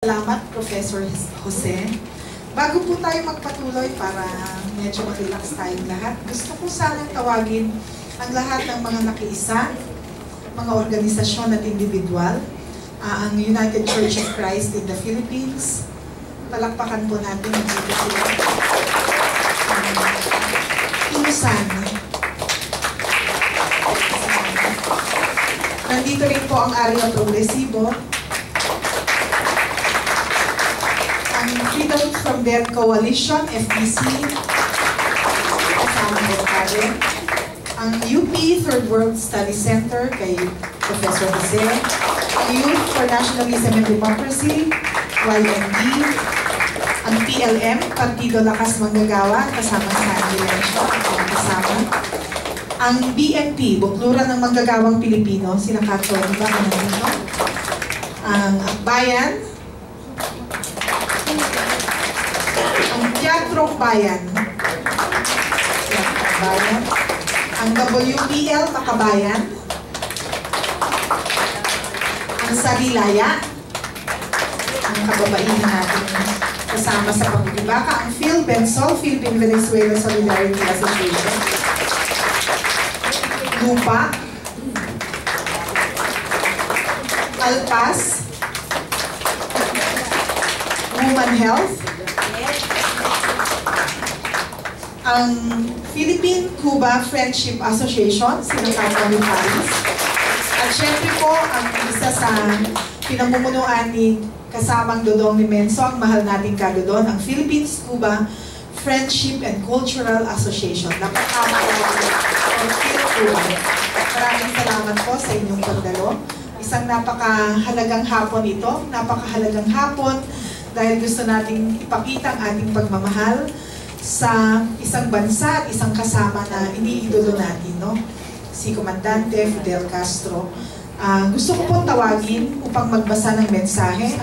Salamat, Professor Jose. Bago po tayo magpatuloy para medyo mag-relax tayong lahat, gusto ko sanang tawagin ang lahat ng mga nakiisa, mga organisasyon at individual, ah, ang United Church of Christ in the Philippines. Palakpakan po natin ang dito sila. Um, Inusan. Nandito rin po ang Area Progresibo, Death Coalition, FBC, kasama. Ang UP Third World Study Center kay Professor Jose. Youth for Nationalism and Democracy, YND. Ang PLM, Partido Lakas Manggagawa, kasama sa ang kasama. Ang BNP, Bukluran ng Manggagawang Pilipino, sina Kato, di ba? Ano dito? Ang Akbayan, ang Teatrong Bayan. Teatrong Bayan. Ang WPL Makabayan. Ang Sarilaya. Ang kababaihan natin kasama sa pagkibaka. Ang Phil Bensol, Philippine Venezuela Solidarity Association. Lupa. Alpas. Woman Health. Ang Philippine-Cuba Friendship Association, sinakata ni Paris. At syempre po, ang isa sa pinamumunuan ni kasamang Dodong ni Menso, ang mahal nating kadodon, ang Philippines-Cuba Friendship and Cultural Association. Napakama ko ang Phil-Cuba. Maraming salamat po sa inyong pagdalo. Isang napakahalagang hapon ito, napakahalagang hapon dahil gusto nating ipakita ang ating pagmamahal sa isang bansa at isang kasama na iniidolo natin, no? Si Komandante Fidel Castro. Ah, gusto ko pong tawagin upang magbasa ng mensahe